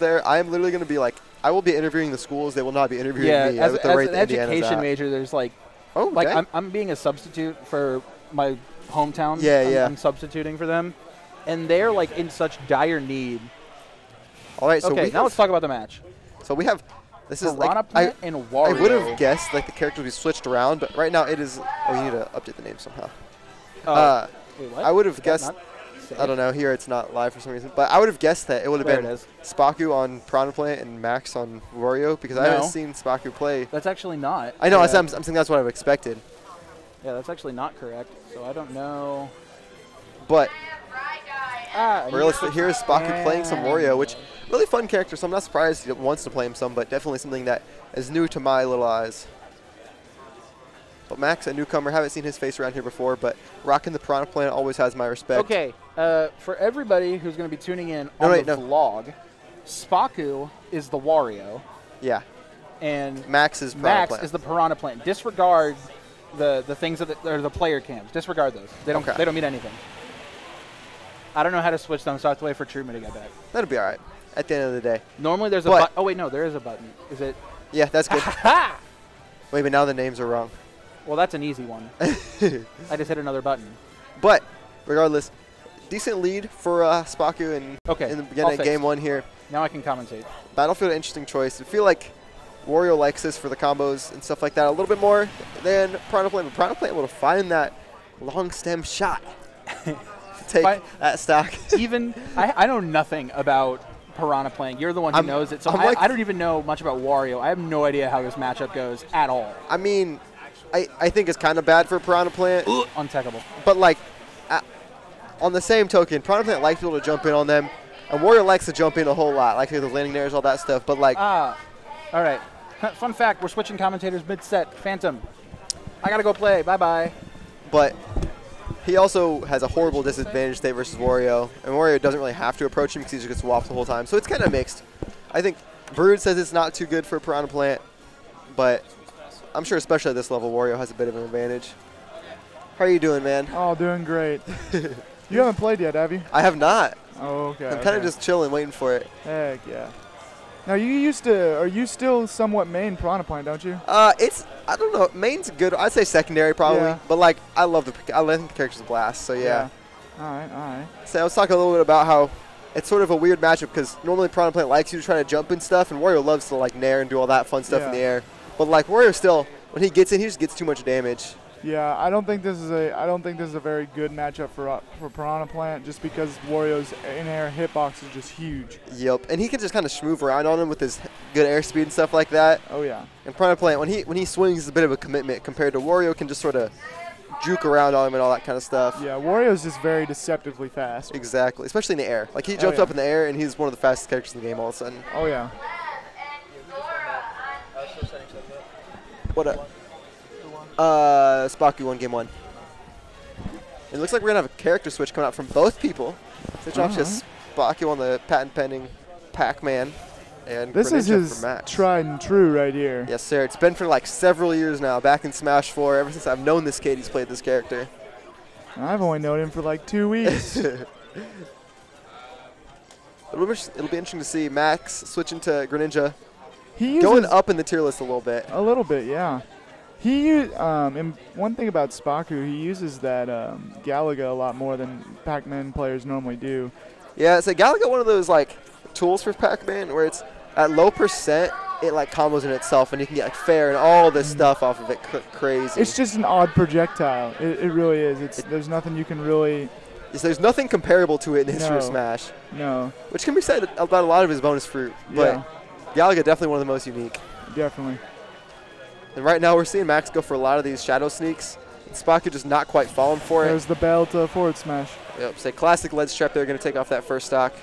there, I am literally going to be like, I will be interviewing the schools. They will not be interviewing Yeah, me. as, at as an education at. major, there's like Oh, like dang. I'm, I'm being a substitute for my hometown. Yeah, I'm, yeah. I'm substituting for them, and they're like in such dire need. All right, so okay, we now have, let's talk about the match. so we have. This is like I, and I would have guessed like the characters would be switched around, but right now it is. Oh, you need to update the name somehow. Oh, uh, wait? I would have guessed. not safe? I don't know. Here it's not live for some reason, but I would have guessed that it would have been it is. Spaku on Piranha Plant and Max on Wario because I haven't seen Spaku play. That's actually not. I know. Yeah. I'm, I'm saying that's what I've expected, Yeah, that's actually not correct. So I don't know. but Ah, realistically, switched- here is Spaku playing some Wario, which really fun character. So I'm not surprised he wants to play him some, but definitely something that is new to my little eyes. But Max, a newcomer, haven't seen his face around here before, but rocking the Piranha Plant always has my respect. Okay, uh, for everybody who's going to be tuning in No, on wait, the no. vlog, Spaku is the Wario, Yeah, and Max is Max Plant. is the Piranha Plant. Disregard the the things that the, or the player cams. Disregard those. They don't Okay. they don't mean anything. I don't know how to switch them, so I have to wait for Truman to get back. That'll be all right. At the end of the day. Normally there's a button. Oh wait, no, there is a button. Is it? Yeah, that's good. Wait, but now the names are wrong. Well, that's an easy one. I just hit another button. But regardless, decent lead for uh, Spaku in, Okay, in the beginning of game one here. Now I can commentate. Battlefield, interesting choice. I feel like Wario likes this for the combos and stuff like that a little bit more than Piranha Plant. But Piranha Plant able to find that long stem shot to take that stock. even I, I know nothing about Piranha Plant. You're the one who I'm- knows it, so I'm like- I don't even know much about Wario. I have no idea how this matchup goes at all. I mean, I, I think it's kind of bad for Piranha Plant, Untechable. but like, on the same token, Piranha Plant likes people to jump in on them, and Wario likes to jump in a whole lot, like the landing airs, all that stuff. But like, Ah, all right. Fun fact: We're switching commentators mid-set. Phantom, I gotta go play. Bye bye. but he also has a horrible disadvantage state versus Wario, and Wario doesn't really have to approach him because he just gets whopped the whole time. So it's kind of mixed. I think Brood says it's not too good for Piranha Plant, but I'm sure especially at this level, Wario has a bit of an advantage. How are you doing, man? Oh, doing great. you haven't played yet, have you? I have not. Oh, okay. I'm kind of okay. just chilling, waiting for it. Heck yeah. Now you used to, are you still somewhat main Piranha Plant, don't you? Uh, it's I don't know. Main's good. I'd say secondary probably, Yeah. but like I love the I think the character's a blast. So yeah. yeah. All right, all right. So I was talking a little bit about how it's sort of a weird matchup because normally Piranha Plant likes you to try to jump and stuff, and Wario loves to like nair and do all that fun stuff in the air. But like Wario still, when he gets in, he just gets too much damage. Yeah, I don't think this is a, I don't think this is a very good matchup for uh, for Piranha Plant, just because Wario's in-air hitbox is just huge. Yep, and he can just kind of schmoove around on him with his good airspeed and stuff like that. Oh yeah. And Piranha Plant, when he when he swings, is a bit of a commitment compared to Wario, can just sort of juke around on him and all that kind of stuff. Yeah, Wario's just very deceptively fast. Exactly, especially in the air. Like he Oh, jumps yeah. up in the air, and he's one of the fastest characters in the game all of a sudden. Oh yeah. What a uh, Spaku won game one. It looks like we're gonna have a character switch coming out from both people. Switch off to Spaku on the patent pending Pac-Man, and This is Greninja his Max. tried and true right here. Yes, sir. It's been for like several years now. Back in Smash 4, ever since I've known this kid, he's played this character. I've only known him for like two weeks. It'll be, it'll be interesting to see Max switching to Greninja, he going up in the tier list a little bit. a little bit, yeah. He um, and one thing about Spaku, he uses that um, Galaga a lot more than Pac-Man players normally do. Yeah, so Galaga one of those like tools for Pac-Man where it's at low percent, it like combos in itself, and you can get like fair and all this stuff off of it. Cr- crazy. Mm. It's just an odd projectile. It, it really is. It's there's nothing you can really there's nothing comparable to it in history of Smash, no. which can be said about a lot of his bonus fruit. But Yeah, Galaga definitely one of the most unique. definitely. And right now we're seeing Max go for a lot of these shadow sneaks. And just not quite falling for it. There's the bell to forward smash. Yep, say classic ledge trap. They're going to take off that first stock.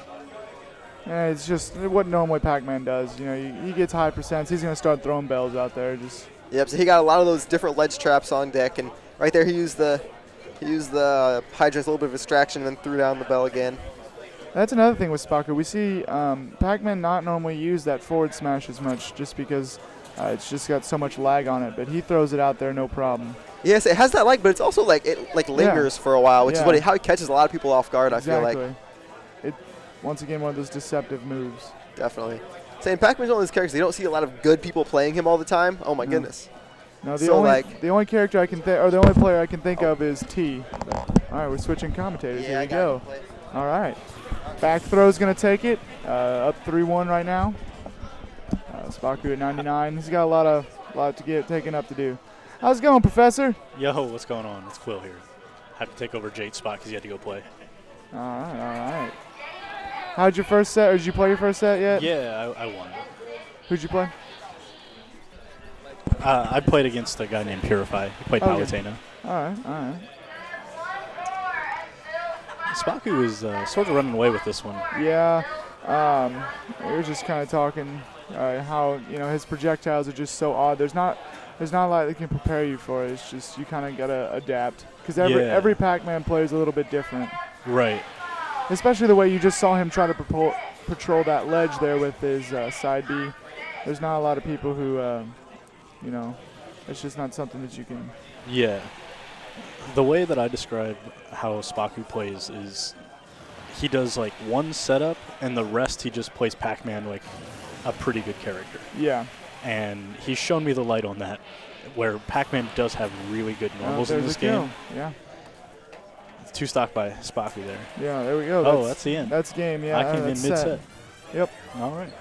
Yeah, it's just what normally Pac-Man does. You know, he, gets high percents. He's gonna start throwing bells out there. Just Yep, so he got a lot of those different ledge traps on deck, and right there he used the he used the Hydra's a little bit of distraction, and then threw down the bell again. that's another thing with Spaku. We see um, Pac-Man not normally use that forward smash as much, just because uh, it's just got so much lag on it. But he throws it out there, no problem. Yes, it has that like, but it's also like it like lingers for a while, which is Yeah. what it, how it catches a lot of people off guard. I feel exactly. like. It once again one of those deceptive moves. Definitely. Saying Pac-Man's one of those characters you don't see a lot of good people playing him all the time. Oh my No. goodness. No, the So, only like- the only character I can think, or the only player I can think of is Tea. All right, we're switching commentators. Here we go. All right, back throw's gonna take it. Uh, up three-one right now. Spaku at 99. He's got a lot of lot to get taken up to do. How's it going, Professor? Yo, what's going on? It's Quill here. Had to take over Jade's spot because he had to go play. All right, all right. How'd your first set? Or did you play your first set yet? Yeah, I, I won. Who'd you play? Uh, I played against a guy named Purify. He played Okay. Palutena. All right, all right. Spaku is uh, sort of running away with this one. Yeah, um, we were just kind of talking uh, how you know his projectiles are just so odd. There's not there's not a lot that can prepare you for it. It's just you kind of gotta adapt because every Yeah. every Pac-Man player is a little bit different. Right. Especially the way you just saw him try to patrol, patrol that ledge there with his uh, side B. There's not a lot of people who, um, you know, it's just not something that you can. Yeah. The way that I describe how Spaku plays is he does like one setup and the rest he just plays Pac-Man like a pretty good character. Yeah. And he's shown me the light on that where Pac-Man does have really good Uh, normals in this a kill. game. Yeah. Two stock by Spaku there. Yeah. There we go. Oh, that's the end. That's game. Yeah. I came in mid set. set. Yep. All right.